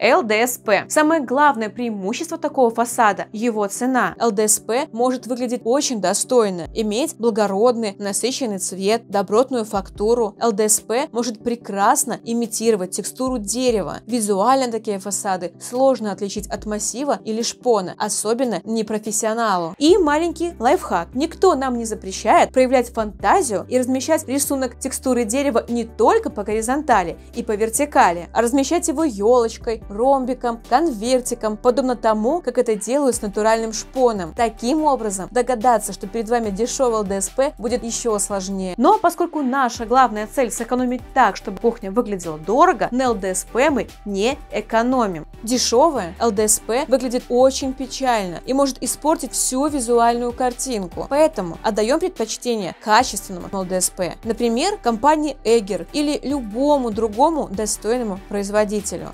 ЛДСП. Самое главное преимущество такого фасада – его цена. ЛДСП может выглядеть очень достойно, иметь благородный, насыщенный цвет, добротную фактуру. ЛДСП может прекрасно имитировать текстуру дерева. Визуально такие фасады сложно отличить от массива или шпона, особенно непрофессионалу. И маленький лайфхак. Никто нам не запрещает проявлять фантазию и размещать рисунок текстуры дерева не только по горизонтали и по вертикали, а размещать его елочкой, ромбиком, конвертиком, подобно тому, как это делают с натуральным шпоном. Таким образом, догадаться, что перед вами дешевый ЛДСП будет еще сложнее. Но поскольку наша главная цель сэкономить так, чтобы кухня выглядела дорого, на ЛДСП мы не экономим. Дешевая ЛДСП выглядит очень печально и может испортить всю визуальную картинку. Поэтому отдаем предпочтение качественному ЛДСП. Например, компании Эггер или любому другому достойному производителю.